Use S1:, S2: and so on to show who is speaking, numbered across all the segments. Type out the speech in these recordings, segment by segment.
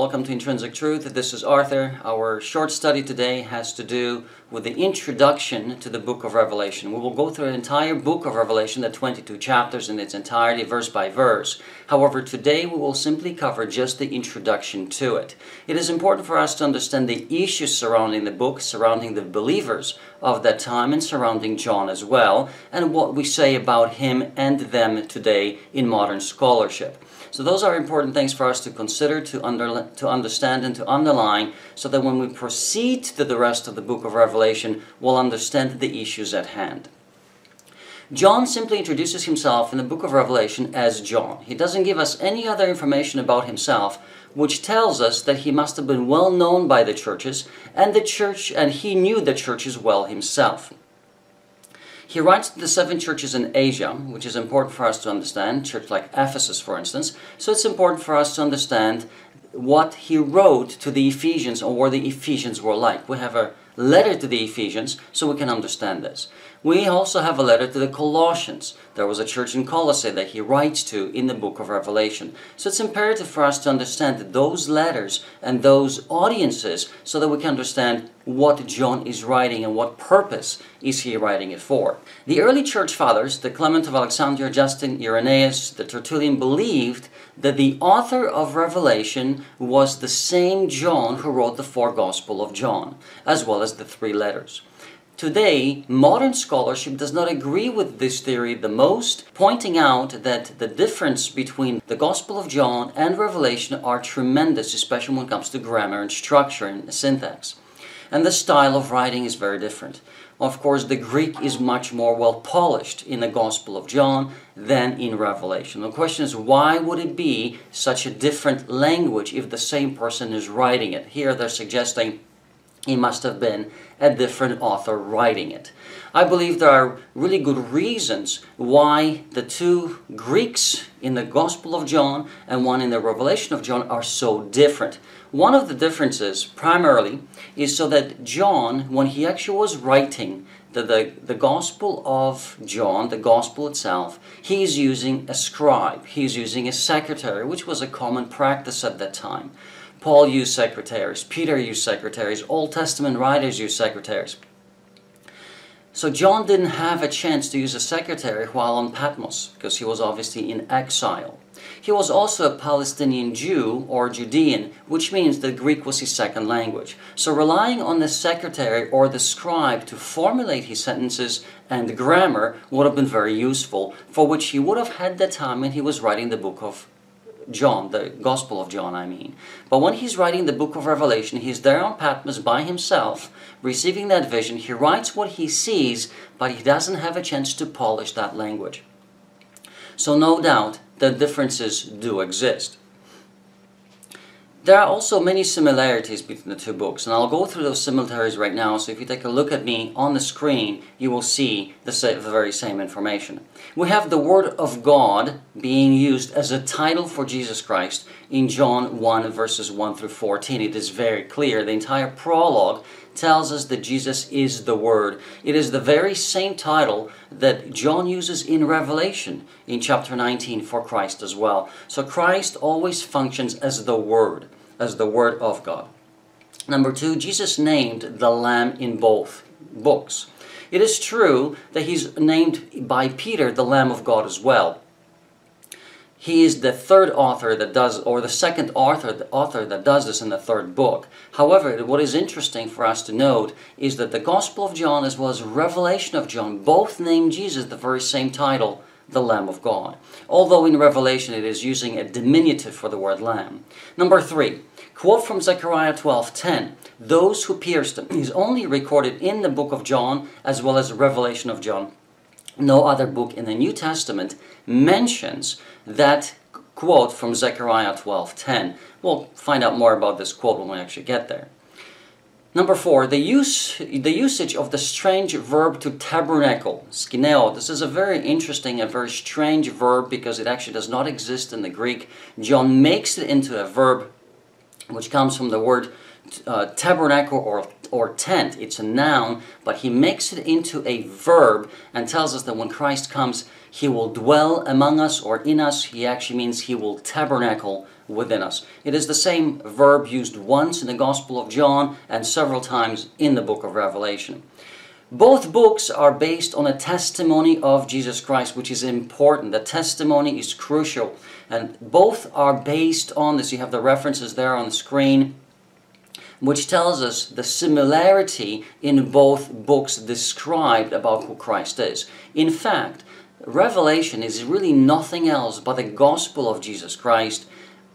S1: Welcome to Intrinsic Truth. This is Arthur. Our short study today has to do with the introduction to the book of Revelation. We will go through the entire book of Revelation, the 22 chapters in its entirety, verse by verse. However, today we will simply cover just the introduction to it. It is important for us to understand the issues surrounding the book, surrounding the believers of that time, and surrounding John as well, and what we say about him and them today in modern scholarship. So those are important things for us to consider, to, under, to understand, and to underline, so that when we proceed to the rest of the book of Revelation, we'll understand the issues at hand. John simply introduces himself in the book of Revelation as John. He doesn't give us any other information about himself, which tells us that he must have been well known by the churches, and the church, and he knew the churches well himself. He writes to the seven churches in Asia, which is important for us to understand, church like Ephesus, for instance. So it's important for us to understand what he wrote to the Ephesians or what the Ephesians were like. We have a letter to the Ephesians so we can understand this. We also have a letter to the Colossians. There was a church in Colossae that he writes to in the book of Revelation. So it's imperative for us to understand those letters and those audiences so that we can understand what John is writing and what purpose is he writing it for. The early church fathers, the Clement of Alexandria, Justin, Irenaeus, the Tertullian, believed that the author of Revelation was the same John who wrote the four Gospel of John, as well as the three letters. Today, modern scholarship does not agree with this theory the most, pointing out that the difference between the Gospel of John and Revelation are tremendous, especially when it comes to grammar and structure and syntax. And the style of writing is very different. Of course, the Greek is much more well polished in the Gospel of John than in Revelation. The question is, why would it be such a different language if the same person is writing it? Here they're suggesting he must have been a different author writing it. I believe there are really good reasons why the two Greeks in the Gospel of John and one in the Revelation of John are so different. One of the differences, primarily, is so that John, when he actually was writing the, the, the Gospel of John, the Gospel itself, he's using a scribe, he's using a secretary, which was a common practice at that time. Paul used secretaries, Peter used secretaries, Old Testament writers used secretaries. So John didn't have a chance to use a secretary while on Patmos because he was obviously in exile. He was also a Palestinian Jew or Judean, which means that Greek was his second language. So relying on the secretary or the scribe to formulate his sentences and grammar would have been very useful, for which he would have had the time when he was writing the book of John, the Gospel of John, I mean. But when he's writing the book of Revelation, he's there on Patmos by himself, receiving that vision. He writes what he sees, but he doesn't have a chance to polish that language. So, no doubt, the differences do exist. There are also many similarities between the two books, and I'll go through those similarities right now, so if you take a look at me on the screen, you will see the, the very same information. We have the Word of God being used as a title for Jesus Christ in John 1 verses 1 through 14. It is very clear. The entire prologue tells us that Jesus is the Word. It is the very same title that John uses in Revelation in chapter 19 for Christ as well. So Christ always functions as the Word, as the Word of God. Number two, Jesus named the Lamb in both books. It is true that he's named by Peter the Lamb of God as well he is the third author that does, or the second author, the author that does this in the third book. However, what is interesting for us to note is that the Gospel of John as well as Revelation of John both name Jesus the very same title, the Lamb of God. Although in Revelation it is using a diminutive for the word Lamb. Number three, quote from Zechariah 12:10. Those who pierced him is only recorded in the book of John as well as Revelation of John. No other book in the New Testament mentions that quote from Zechariah 12:10. We'll find out more about this quote when we actually get there. Number four, the use the usage of the strange verb to tabernacle, skineo. This is a very interesting and very strange verb because it actually does not exist in the Greek. John makes it into a verb which comes from the word uh, tabernacle or, or tent. It's a noun, but he makes it into a verb and tells us that when Christ comes, he will dwell among us or in us. He actually means he will tabernacle within us. It is the same verb used once in the Gospel of John and several times in the book of Revelation. Both books are based on a testimony of Jesus Christ, which is important. The testimony is crucial. And both are based on this. You have the references there on the screen, which tells us the similarity in both books described about who Christ is. In fact, Revelation is really nothing else but the gospel of Jesus Christ.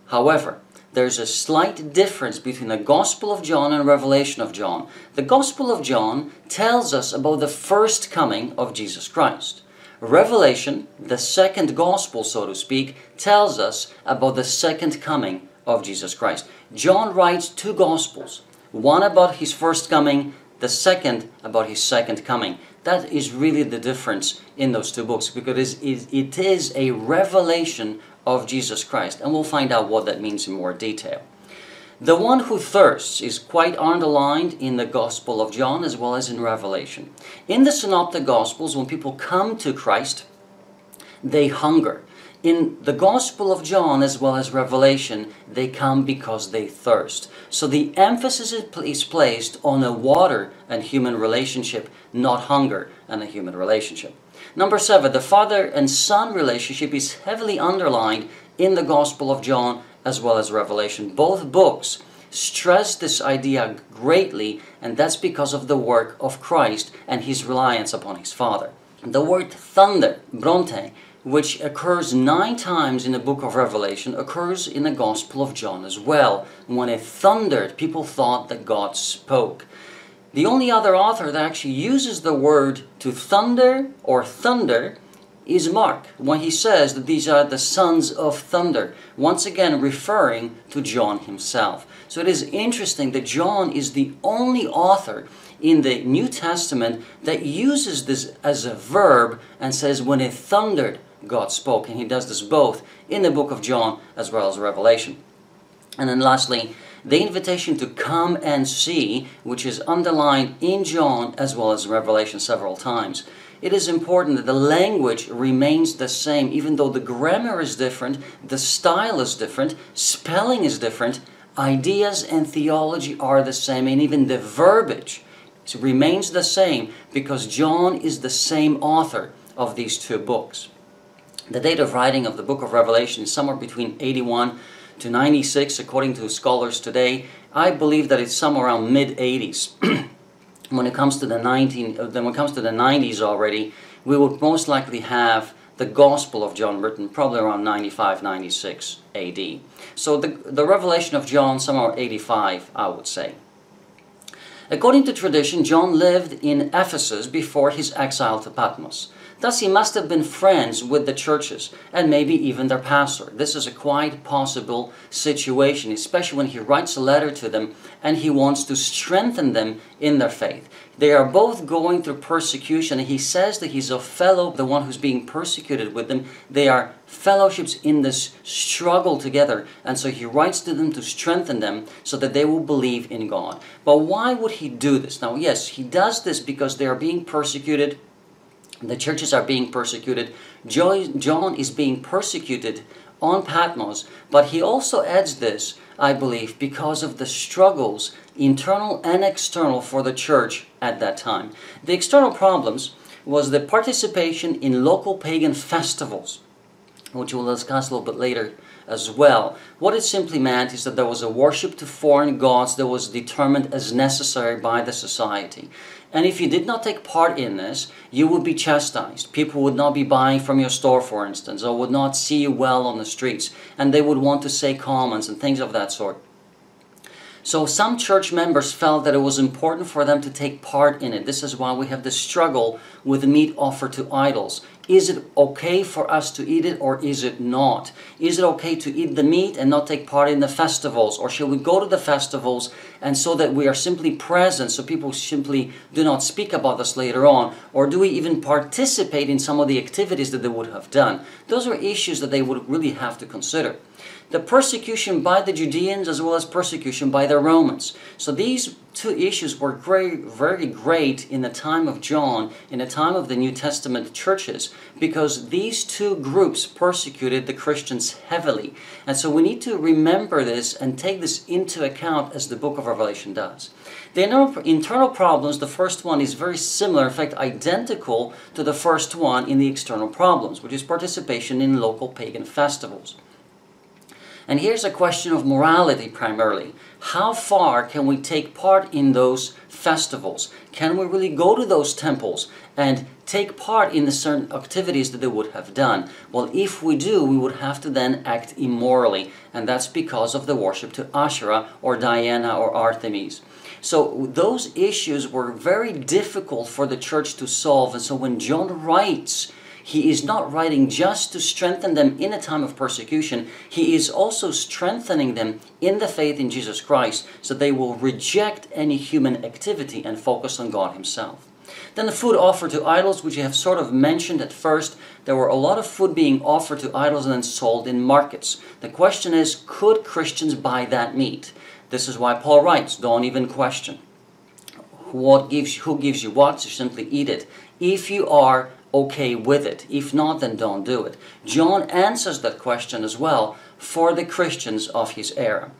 S1: However, there's a slight difference between the Gospel of John and Revelation of John. The Gospel of John tells us about the first coming of Jesus Christ. Revelation, the second Gospel, so to speak, tells us about the second coming of Jesus Christ. John writes two Gospels, one about his first coming, the second about his second coming. That is really the difference in those two books because it is a revelation of Jesus Christ. And we'll find out what that means in more detail. The one who thirsts is quite underlined in the Gospel of John as well as in Revelation. In the Synoptic Gospels, when people come to Christ, they hunger. In the Gospel of John as well as Revelation, they come because they thirst. So the emphasis is placed on a water and human relationship, not hunger and a human relationship. Number seven, the father and son relationship is heavily underlined in the Gospel of John as well as Revelation. Both books stress this idea greatly, and that's because of the work of Christ and his reliance upon his Father. The word thunder, bronte, which occurs nine times in the book of Revelation, occurs in the Gospel of John as well. When it thundered, people thought that God spoke. The only other author that actually uses the word to thunder or thunder is Mark when he says that these are the sons of thunder, once again referring to John himself. So it is interesting that John is the only author in the New Testament that uses this as a verb and says, when it thundered, God spoke. And he does this both in the book of John as well as Revelation. And then lastly, the invitation to come and see, which is underlined in John as well as Revelation several times. It is important that the language remains the same, even though the grammar is different, the style is different, spelling is different, ideas and theology are the same, and even the verbiage remains the same because John is the same author of these two books. The date of writing of the book of Revelation is somewhere between 81 to 96 according to scholars today. I believe that it's somewhere around mid 80s. when it comes to the 19 uh, then when it comes to the 90s already, we would most likely have the Gospel of John written probably around 95 96 AD. So the the revelation of John somewhere 85 I would say. According to tradition, John lived in Ephesus before his exile to Patmos. Thus, he must have been friends with the churches and maybe even their pastor. This is a quite possible situation, especially when he writes a letter to them and he wants to strengthen them in their faith. They are both going through persecution, and he says that he's a fellow, the one who's being persecuted with them. They are fellowships in this struggle together, and so he writes to them to strengthen them so that they will believe in God. But why would he do this? Now, yes, he does this because they are being persecuted the churches are being persecuted. John is being persecuted on Patmos, but he also adds this, I believe, because of the struggles, internal and external, for the church at that time. The external problems was the participation in local pagan festivals, which we'll discuss a little bit later as well. What it simply meant is that there was a worship to foreign gods that was determined as necessary by the society. And if you did not take part in this, you would be chastised. People would not be buying from your store, for instance, or would not see you well on the streets, and they would want to say comments and things of that sort. So some church members felt that it was important for them to take part in it. This is why we have this struggle with meat offered to idols. Is it okay for us to eat it or is it not? Is it okay to eat the meat and not take part in the festivals? Or shall we go to the festivals and so that we are simply present so people simply do not speak about us later on? Or do we even participate in some of the activities that they would have done? Those are issues that they would really have to consider the persecution by the Judeans as well as persecution by the Romans. So these two issues were very, very great in the time of John, in the time of the New Testament churches, because these two groups persecuted the Christians heavily. And so we need to remember this and take this into account as the book of Revelation does. The internal problems, the first one is very similar, in fact identical to the first one in the external problems, which is participation in local pagan festivals. And here's a question of morality primarily. How far can we take part in those festivals? Can we really go to those temples and take part in the certain activities that they would have done? Well, if we do, we would have to then act immorally, and that's because of the worship to Asherah or Diana or Artemis. So those issues were very difficult for the church to solve, and so when John writes he is not writing just to strengthen them in a time of persecution. He is also strengthening them in the faith in Jesus Christ so they will reject any human activity and focus on God Himself. Then the food offered to idols, which you have sort of mentioned at first. There were a lot of food being offered to idols and then sold in markets. The question is, could Christians buy that meat? This is why Paul writes, don't even question. What gives, who gives you what? You simply eat it. If you are okay with it. If not, then don't do it. John answers that question as well for the Christians of his era.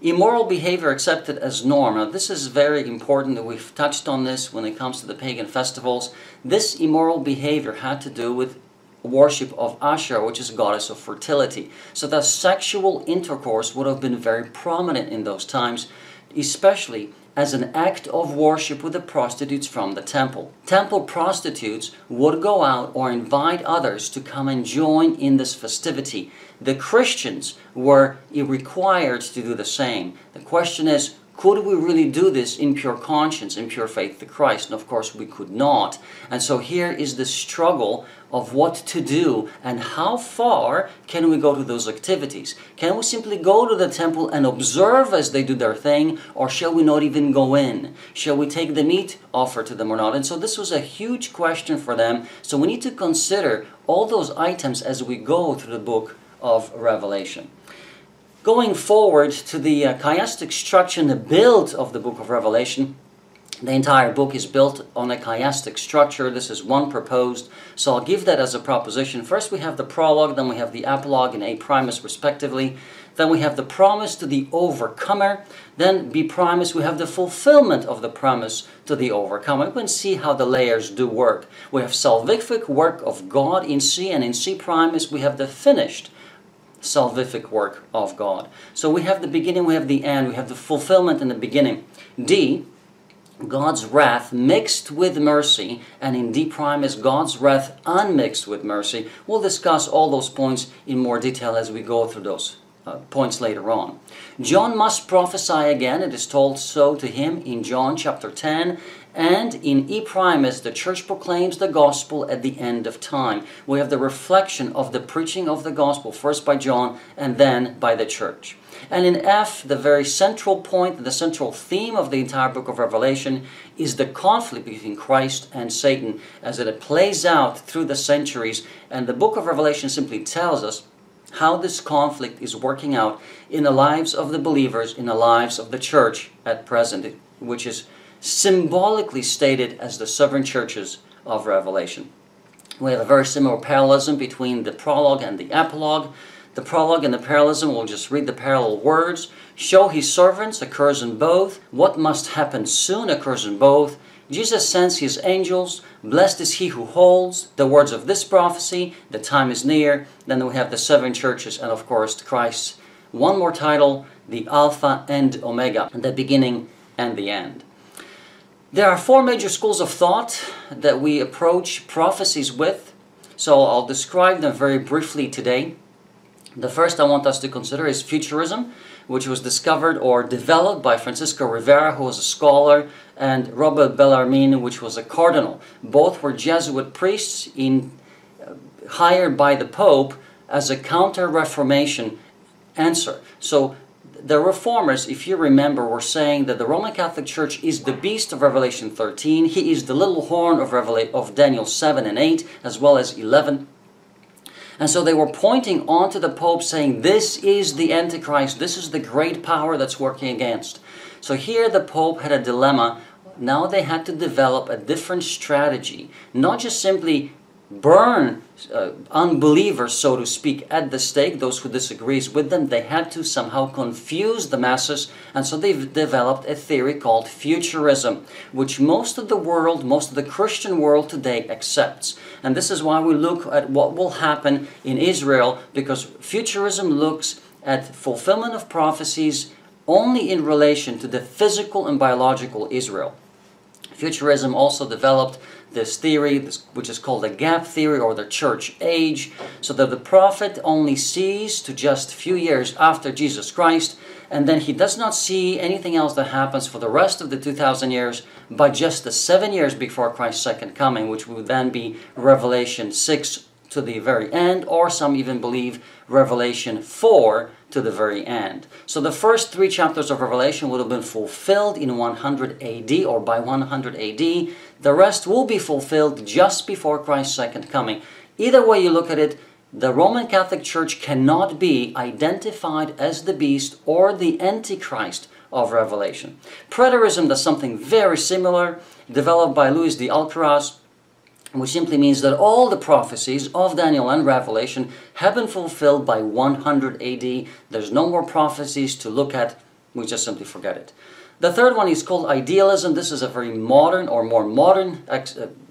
S1: Immoral behavior accepted as norm. Now, this is very important that we've touched on this when it comes to the pagan festivals. This immoral behavior had to do with worship of Asherah, which is goddess of fertility. So that sexual intercourse would have been very prominent in those times, especially as an act of worship with the prostitutes from the temple. Temple prostitutes would go out or invite others to come and join in this festivity. The Christians were required to do the same. The question is, could we really do this in pure conscience, in pure faith to Christ? And of course, we could not. And so here is the struggle of what to do and how far can we go to those activities. Can we simply go to the temple and observe as they do their thing, or shall we not even go in? Shall we take the meat offered to them or not? And so this was a huge question for them. So we need to consider all those items as we go through the book of Revelation. Going forward to the uh, chiastic structure and the build of the book of Revelation, the entire book is built on a chiastic structure. This is one proposed, so I'll give that as a proposition. First we have the prologue, then we have the epilogue and A primus respectively. Then we have the promise to the overcomer. Then B primus, we have the fulfillment of the promise to the overcomer. We can see how the layers do work. We have salvific work of God in C, and in C primus we have the finished salvific work of God. So we have the beginning, we have the end, we have the fulfillment in the beginning. D, God's wrath mixed with mercy, and in D prime is God's wrath unmixed with mercy. We'll discuss all those points in more detail as we go through those uh, points later on. John must prophesy again. It is told so to him in John chapter 10 and in E Primus, the church proclaims the gospel at the end of time. We have the reflection of the preaching of the gospel, first by John and then by the church. And in F, the very central point, the central theme of the entire book of Revelation is the conflict between Christ and Satan as it plays out through the centuries. And the book of Revelation simply tells us how this conflict is working out in the lives of the believers, in the lives of the church at present, which is symbolically stated as the seven churches of Revelation. We have a very similar parallelism between the prologue and the epilogue. The prologue and the parallelism, we'll just read the parallel words. Show his servants occurs in both. What must happen soon occurs in both. Jesus sends his angels. Blessed is he who holds the words of this prophecy. The time is near. Then we have the seven churches and of course Christ. One more title, the Alpha and Omega, and the beginning and the end. There are four major schools of thought that we approach prophecies with. So I'll describe them very briefly today. The first I want us to consider is futurism, which was discovered or developed by Francisco Ribera, who was a scholar, and Robert Bellarmine, which was a cardinal. Both were Jesuit priests in uh, hired by the Pope as a counter Reformation answer. So the reformers, if you remember, were saying that the Roman Catholic Church is the beast of Revelation 13. He is the little horn of, of Daniel 7 and 8, as well as 11. And so they were pointing onto the Pope saying, This is the Antichrist. This is the great power that's working against. So here the Pope had a dilemma. Now they had to develop a different strategy, not just simply burn uh, unbelievers, so to speak, at the stake, those who disagrees with them. They had to somehow confuse the masses, and so they've developed a theory called futurism, which most of the world, most of the Christian world today accepts. And this is why we look at what will happen in Israel, because futurism looks at fulfillment of prophecies only in relation to the physical and biological Israel. Futurism also developed this theory, which is called the gap theory or the church age, so that the prophet only sees to just a few years after Jesus Christ, and then he does not see anything else that happens for the rest of the 2,000 years, but just the seven years before Christ's second coming, which would then be Revelation 6 to the very end, or some even believe Revelation 4 to the very end. So the first three chapters of Revelation would have been fulfilled in 100 AD or by 100 AD. The rest will be fulfilled just before Christ's second coming. Either way you look at it, the Roman Catholic Church cannot be identified as the beast or the Antichrist of Revelation. Preterism does something very similar, developed by Luis de Alcazar which simply means that all the prophecies of Daniel and Revelation have been fulfilled by 100 AD. There's no more prophecies to look at. We just simply forget it. The third one is called idealism. This is a very modern or more modern uh,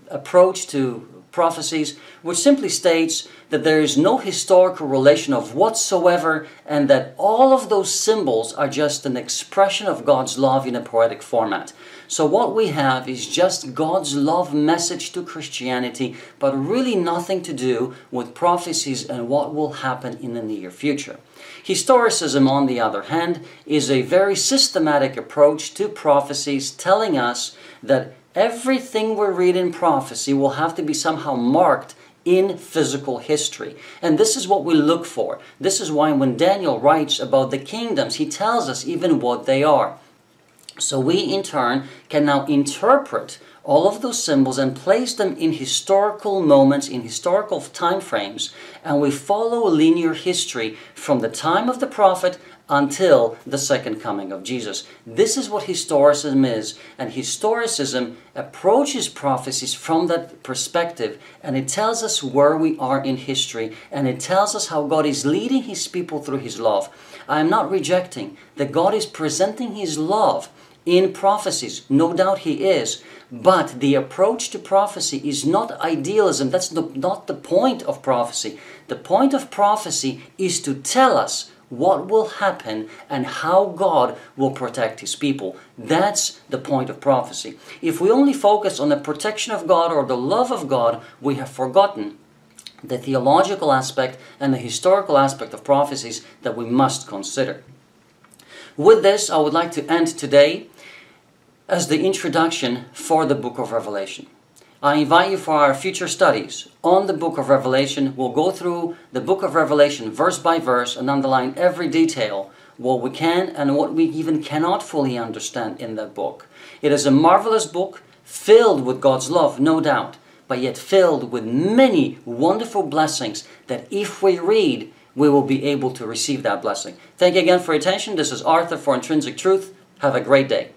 S1: approach to prophecies, which simply states that there is no historical relation of whatsoever and that all of those symbols are just an expression of God's love in a poetic format. So what we have is just God's love message to Christianity, but really nothing to do with prophecies and what will happen in the near future. Historicism, on the other hand, is a very systematic approach to prophecies telling us that everything we read in prophecy will have to be somehow marked in physical history. And this is what we look for. This is why when Daniel writes about the kingdoms, he tells us even what they are. So we in turn can now interpret all of those symbols and place them in historical moments, in historical time frames, and we follow linear history from the time of the prophet until the second coming of Jesus. This is what historicism is, and historicism approaches prophecies from that perspective, and it tells us where we are in history, and it tells us how God is leading His people through His love. I am not rejecting that God is presenting His love in prophecies. No doubt he is. But the approach to prophecy is not idealism. That's the, not the point of prophecy. The point of prophecy is to tell us what will happen and how God will protect his people. That's the point of prophecy. If we only focus on the protection of God or the love of God, we have forgotten the theological aspect and the historical aspect of prophecies that we must consider. With this, I would like to end today as the introduction for the book of Revelation. I invite you for our future studies on the book of Revelation. We'll go through the book of Revelation verse by verse and underline every detail, what we can and what we even cannot fully understand in that book. It is a marvelous book filled with God's love, no doubt, but yet filled with many wonderful blessings that if we read, we will be able to receive that blessing. Thank you again for your attention. This is Arthur for Intrinsic Truth. Have a great day.